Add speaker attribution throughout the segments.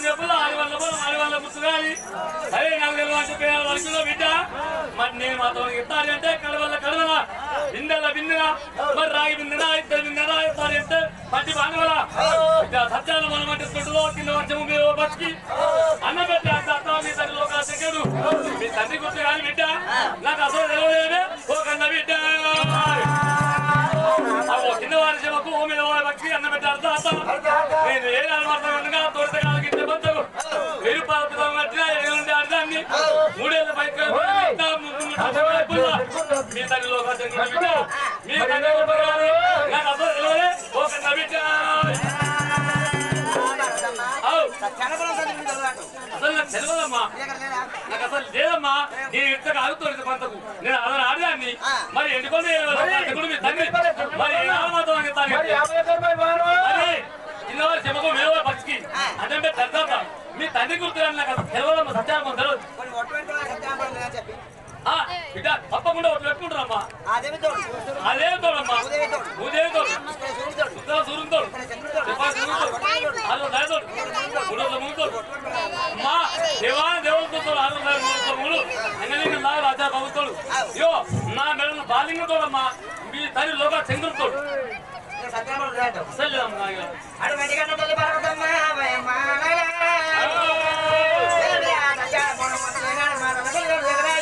Speaker 1: సత్యాన్ని పోను ఆరు వందల పోను ఆరు వందల పుస్తకాలి అరే నాకు తెలియదు పేరు వరకులో బిడ్డ. మరి నేను మాతో ఇస్తాను అంటే కడవల కడవల. బిందెల బిందెల. మరి రాగి బిందెన ఇద్దరు బిందెన ఇస్తారు అంటే పట్టి బాగవల. సత్యాలు మనం అంటే తొట్టులో కింద వర్షము మీరు బతికి. అన్న బిడ్డ అత్త మీ తండ్రి లోకాలు సెకండు మీ తండ్రి గుర్తు కానీ బిడ్డ. నాకు అసలు తెలియలేదే. ఓ కన్న బిడ్డ. మీద భక్తి అన్న పెట్టారు నేను ఏ అనుమానం ఉండగా తోటగాలకి ఇంత కట్టినా ఎటువంటి అర్థాన్ని మూడేళ్ళ పైకి మీ తల్లిలో మీ తల్లి ఒక నాకు అసలు నాకు తెలియదమ్మా నాకు అసలు లేదమ్మా. నేను ఇంతకు ఆగుతుంది కొంతకు నేను అలా ఆడదాన్ని. మరి ఎందుకొని మీ తండ్రి మరి செங்கற்கோள். செல்லும்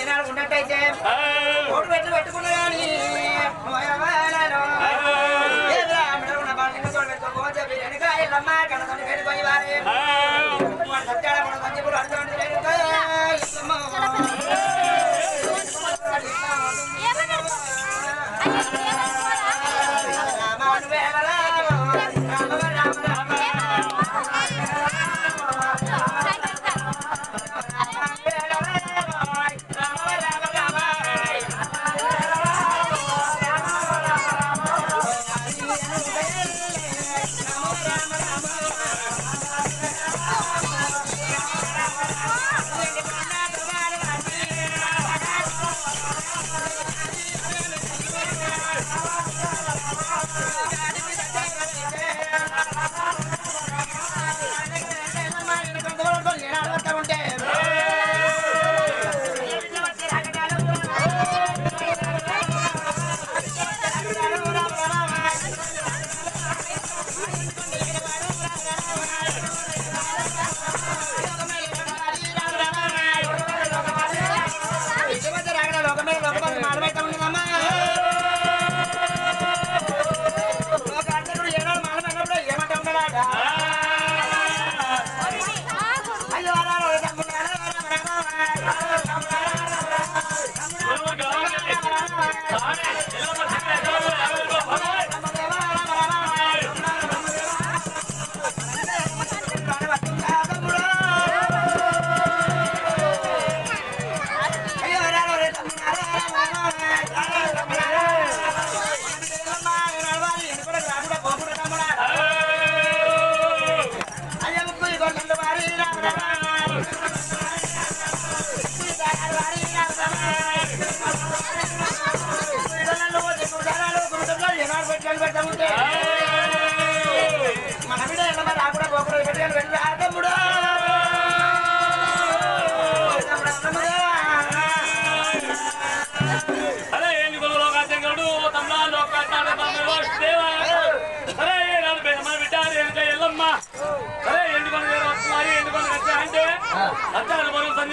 Speaker 1: என்னால் உண்டட்டை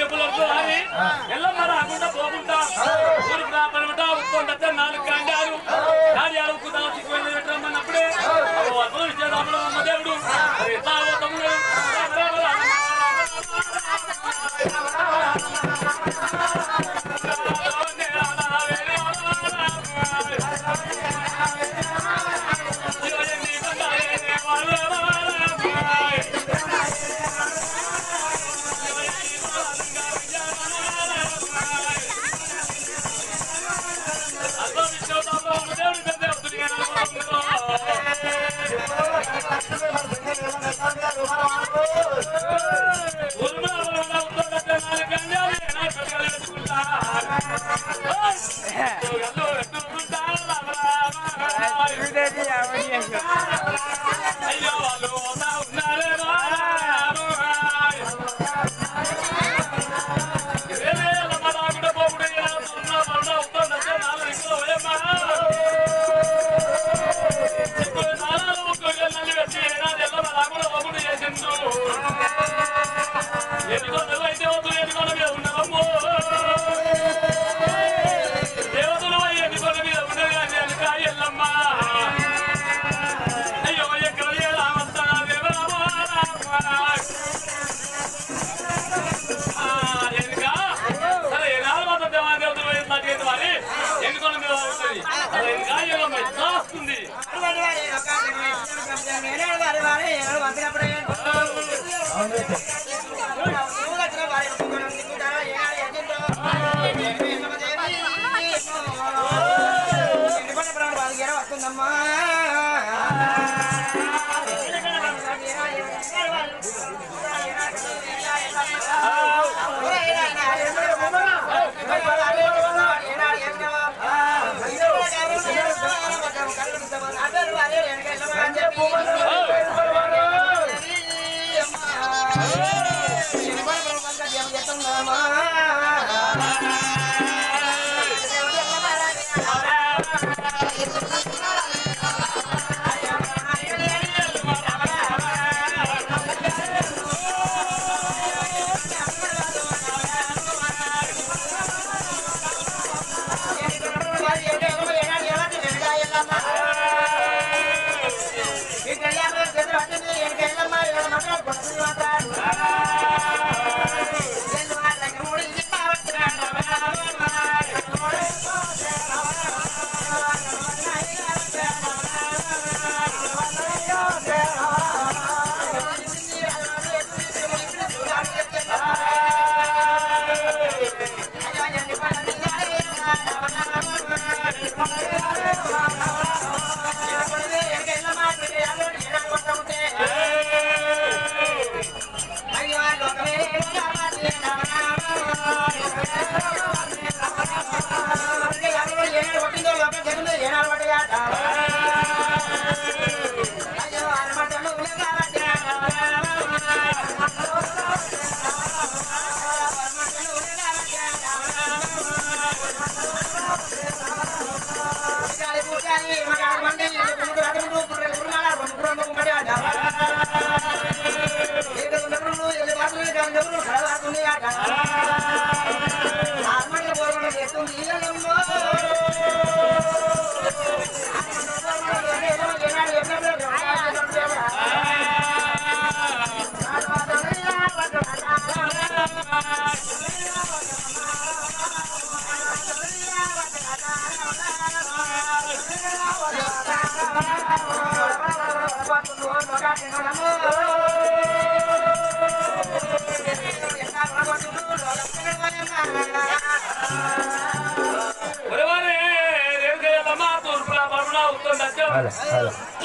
Speaker 1: అచ్చారు మనం సంజయపులు వస్తున్నారు ఎల్లమ్మ రాకుండా పోకుండా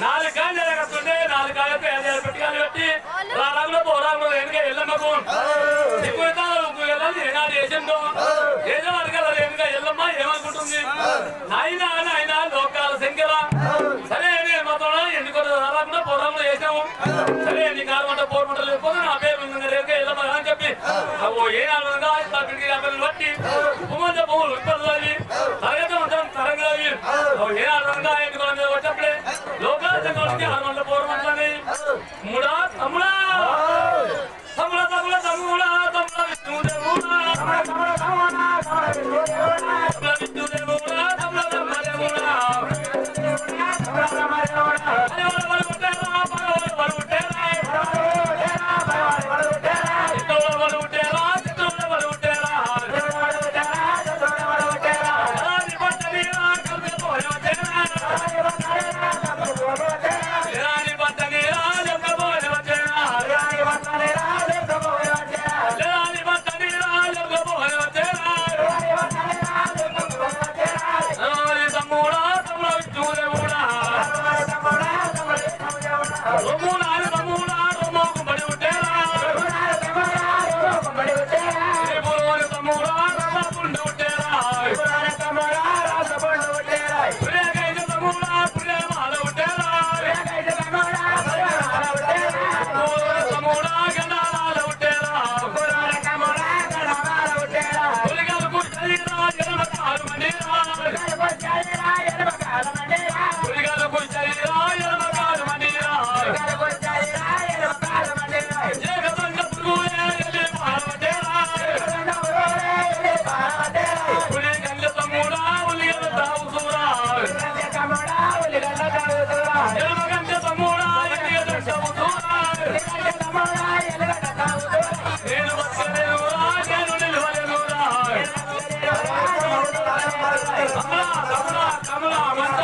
Speaker 1: నాలుగు కాళ్ళు ఎరగొస్తుంటే నాలుగు కాళ్ళు పేదలు పెట్టుకాలు పెట్టి రారంలో పోరాంలో వెనుక ఎల్లమ్మకు ఎక్కువ వెళ్ళాలి ఏనాడు చేసిందో ఏదో అడగల వెనుక ఎల్లమ్మ ఏమనుకుంటుంది? నాయన నాయన లోకాల మాతో ఎన్నికొండ రారంలో పోరాంలో చేసాము సరే నీ కాలు మంట పోరు మంట లేకపోతే నా పేరు ఉంది రేవుక ఎల్లమ్మ అని చెప్పి ఓ ఏ నాలుగుగా ఇట్లా పిడికి యాభై బట్టి భూమంత భూములు ఉత్పత్తులు తరగతి ఉంటాం తరంగాలి ఏ నాలుగుగా ఎన్నికొండ మీద వచ్చినప్పుడే లోకాల సంఘానికి ఆరు వందల పోరు మంటలని ముడా తమ్ముడా తమ్ముడ తమ్ముడ తమ్ముడా తమ్ముడ విష్ణుదేవుడా తమ్ముడ విష్ణుదేవుడా కమలా, కమలా, కమలా, మంట,